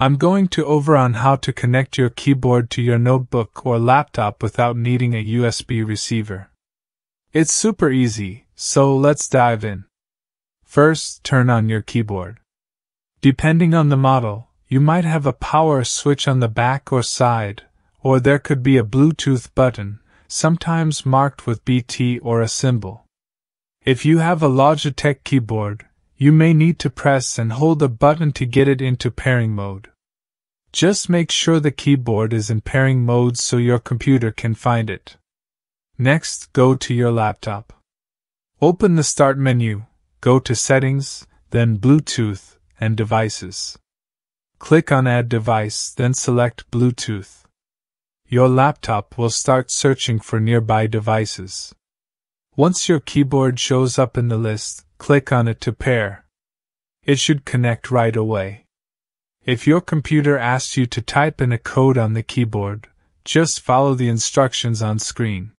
I'm going to over on how to connect your keyboard to your notebook or laptop without needing a USB receiver. It's super easy, so let's dive in. First, turn on your keyboard. Depending on the model, you might have a power switch on the back or side, or there could be a Bluetooth button, sometimes marked with BT or a symbol. If you have a Logitech keyboard, you may need to press and hold a button to get it into pairing mode. Just make sure the keyboard is in pairing mode so your computer can find it. Next, go to your laptop. Open the Start menu, go to Settings, then Bluetooth and Devices. Click on Add Device, then select Bluetooth. Your laptop will start searching for nearby devices. Once your keyboard shows up in the list, click on it to pair. It should connect right away. If your computer asks you to type in a code on the keyboard, just follow the instructions on screen.